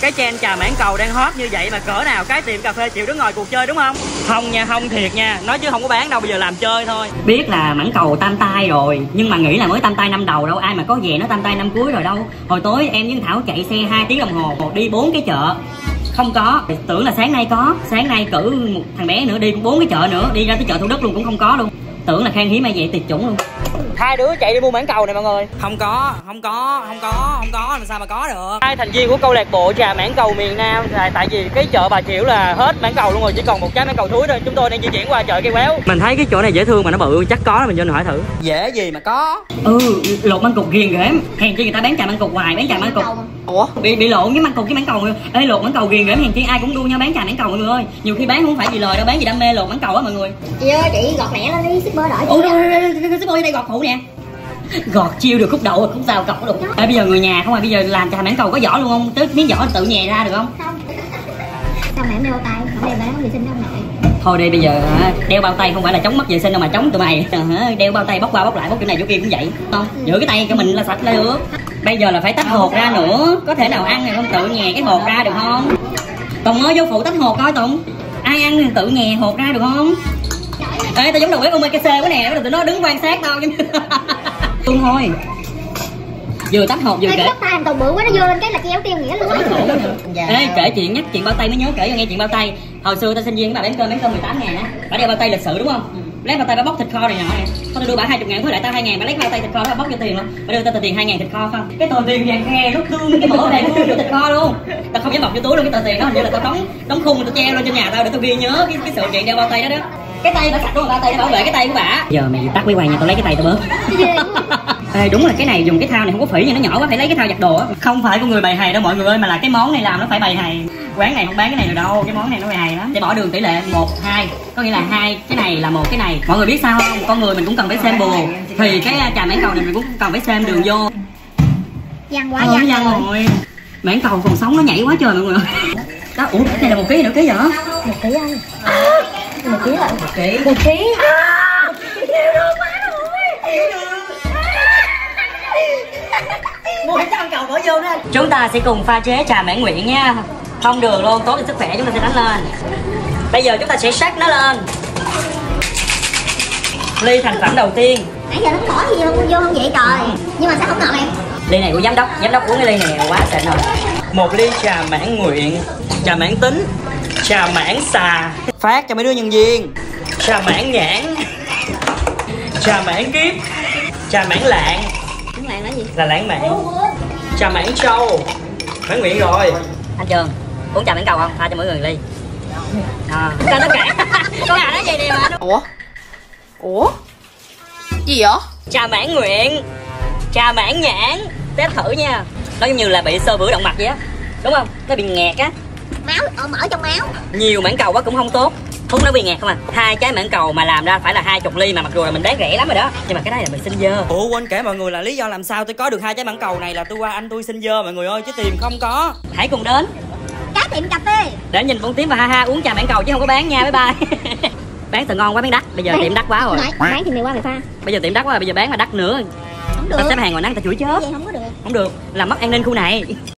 cái chen trà mảng cầu đang hot như vậy mà cỡ nào cái tiệm cà phê chịu đứng ngồi cuộc chơi đúng không? Không nha không thiệt nha. Nói chứ không có bán đâu bây giờ làm chơi thôi. Biết là mảng cầu tam tay rồi nhưng mà nghĩ là mới tam tay năm đầu đâu. Ai mà có về nó tam tay năm cuối rồi đâu. Hồi tối em với thảo chạy xe 2 tiếng đồng hồ đi bốn cái chợ. Không có. Tưởng là sáng nay có. Sáng nay cử một thằng bé nữa đi bốn cái chợ nữa. Đi ra tới chợ thủ đức luôn cũng không có luôn. Tưởng là khan hiếm hay vậy tuyệt chủng luôn hai đứa chạy đi mua mảng cầu này mọi người. Không có không có không có không có làm sao mà có được. Hai thành viên của câu lạc bộ trà mảng cầu miền nam là tại vì cái chợ bà triệu là hết mảng cầu luôn rồi chỉ còn một trái mảng cầu thúi thôi. Chúng tôi đang di chuyển qua chợ cây quéo. Mình thấy cái chỗ này dễ thương mà nó bự chắc có mình vô hỏi thử. Dễ gì mà có? Ừ lột măng cục ghiền ghém hèn chi người ta bán trà măng cục hoài bán trà măng cục ủa? Bị bị lộn với măng cục với mảng cầu ê lột mảng cầu ghiền ghém hèn chi ai cũng đua nhau bán trà mảng cầu mọi người ơi. Nhiều khi bán không phải vì lời đâu bán vì đam mê lột mảng cầu á mọi người. Chị ơi chị gọt lẹ lên đi shipper đợi chị ủa shipper ở đây gọt phụ nè gọt chiêu được khúc đầu rồi khúc sau gọt được. Ê, bây giờ người nhà không à bây giờ làm trà mảng cầu có vỏ luôn không? Tới miếng vỏ tự nhè ra được không? Không. Sao mẹ đeo tay? Không đeo bán vệ sinh đâu nội thôi đi bây giờ đeo bao tay không phải là chống mất vệ sinh đâu mà chống tụi mày. Đeo bao tay bóc qua bóc lại bóc chỗ này chỗ kia cũng vậy. Không giữ cái tay cho mình là sạch là được. Bây giờ là phải tách hột ra nữa. Có thể nào ăn này không? Tự nhè cái hột ra được không? Tùng ơi vô phụ tách hột coi tùng. Ai ăn thì tự nhè hột ra được không ê tao giống đầu bếp omakase quá nè tụi nó đứng quan sát tao luôn thôi. Vừa tách hột vừa Ê, kể. cái bắp tay tàu bự quá nó vô lên cái là kéo tiêu nghĩa luôn á. Ê, kể chuyện nhắc chuyện bao tay mới nhớ kể cho nghe chuyện bao tay. Hồi xưa tao sinh viên bà bán cơm bán cơm 18 ngàn á. Bà đeo bao tay lịch sự đúng không? Lấy bao tay bà bóc thịt kho này nọ nè. Tao đưa bà 20 ngàn thôi lại tao 2 ngàn bà lấy bao tay thịt kho đó bà bóc cho tiền luôn. Bà đưa tao tờ tiền 2 ngàn thịt kho không? Cái tờ tiền vàng khe nó cương cái mỡ cương vô thịt kho luôn. Tao không dám bọc vô túi luôn cái tờ tiền đó hình như là tao đóng đóng khung tao treo lên trên nhà tao để tao ghi nhớ cái, cái sự kiện đeo bao tay đó đó cái tay bà sạch luôn bao tay bảo vệ cái tay của bà. Giờ mày tắt quay nha tao lấy cái tay tao bớt. Ê, đúng là cái này dùng cái thao này không có phỉ nhưng nó nhỏ quá phải lấy cái thao giặt đồ á. Không phải con người bày hày đâu mọi người ơi mà là cái món này làm nó phải bày hày quán này không bán cái này được đâu cái món này nó bày hày lắm. Để bỏ đường tỷ lệ một hai có nghĩa là hai cái này là một cái này. Mọi người biết sao không? Con người mình cũng cần phải xem bù thì cái trà mảng cầu này mình cũng cần phải xem đường vô. Văn quá ờ, văn nó rồi. văng rồi. Mảng cầu còn sống nó nhảy quá trời mọi người đó ủa cái này là một ký nữa ký hả Một ký anh. Một ký một ký Một ký. Mua trăm cầu bỏ vô đó chúng ta sẽ cùng pha chế trà mãn nguyện nha. Không đường luôn tốt cho sức khỏe chúng ta sẽ đánh lên. Bây giờ chúng ta sẽ sắc nó lên. Ly thành phẩm đầu tiên. Nãy giờ nó bỏ gì vô không vậy trời? Nhưng mà sao không ngọt em? Ly này của giám đốc giám đốc uống cái ly này quá xịn rồi một ly trà mãn nguyện trà mãn tính trà mãn xà. Phát cho mấy đứa nhân viên trà mãn nhãn. Trà mãn kiếp. Trà mãn lạng. Đúng là nói gì? Là lãng mạn trà mãn trâu mãn nguyện rồi. Anh trường uống trà mãn cầu không? Pha cho mỗi người ly. À. tất cả. Con gà nói gì đi mà Ủa? Ủa? Gì vậy? trà mãn nguyện. Trà mãn nhãn. Test thử nha. Nó giống như là bị sơ vữa động mạch vậy á. Đúng không? Nó bị nghẹt á Máu ờ, mỡ trong máu. Nhiều mảng cầu quá cũng không tốt. Thuốc nó bị nghẹt không à. Hai trái mảng cầu mà làm ra phải là hai chục ly mà mặc dù là mình đáng rẻ lắm rồi đó. Nhưng mà cái này là mình xin dơ. Ủa quên kể mọi người là lý do làm sao tôi có được hai trái mảng cầu này là tôi qua anh tôi xin dơ mọi người ơi chứ tiền không có. Hãy cùng đến. Cá tiệm cà phê. Để nhìn bông tím và ha ha uống trà mảng cầu chứ không có bán nha bye bye. Bán từ ngon quá bán đắt. Bây giờ tiệm đắt quá rồi. Bán thì mày qua mày pha bây giờ tiệm đắt quá rồi bây giờ bán mà đắt nữa. Không được. Xếp hàng ngoài nắng tao chửi chết. Vậy không có được. Không được. Làm mất an ninh khu này